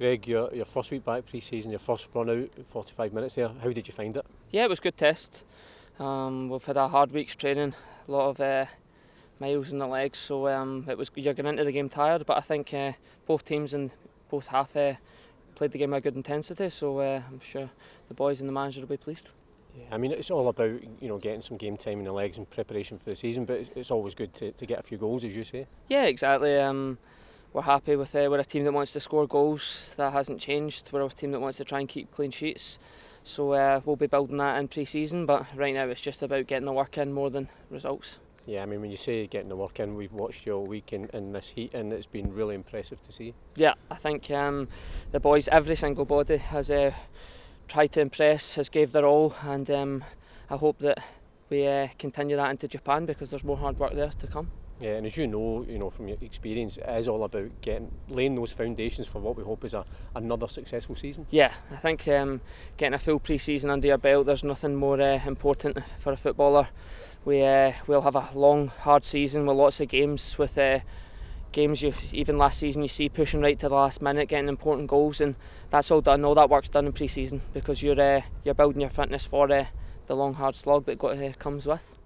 Greg, your, your first week back pre-season, your first run out, 45 minutes there, how did you find it? Yeah, it was a good test. Um, we've had a hard week's training, a lot of uh, miles in the legs, so um, it was you're going into the game tired. But I think uh, both teams and both half uh, played the game at good intensity, so uh, I'm sure the boys and the manager will be pleased. Yeah, I mean it's all about you know getting some game time in the legs and preparation for the season, but it's, it's always good to, to get a few goals, as you say. Yeah, exactly. Um, we're happy with uh, we're a team that wants to score goals. That hasn't changed. We're a team that wants to try and keep clean sheets. So uh, we'll be building that in pre-season. But right now it's just about getting the work in more than results. Yeah, I mean when you say getting the work in, we've watched you all week in, in this heat, and it's been really impressive to see. Yeah, I think um, the boys, every single body has uh, tried to impress, has gave their all, and um, I hope that we uh, continue that into Japan because there's more hard work there to come. Yeah, and as you know, you know from your experience, it is all about getting laying those foundations for what we hope is a, another successful season. Yeah, I think um, getting a full pre-season under your belt, there's nothing more uh, important for a footballer. We uh, will have a long, hard season with lots of games. With uh, games you even last season you see pushing right to the last minute, getting important goals, and that's all done. All that work's done in pre-season because you're uh, you're building your fitness for uh, the long, hard slog that got, uh, comes with.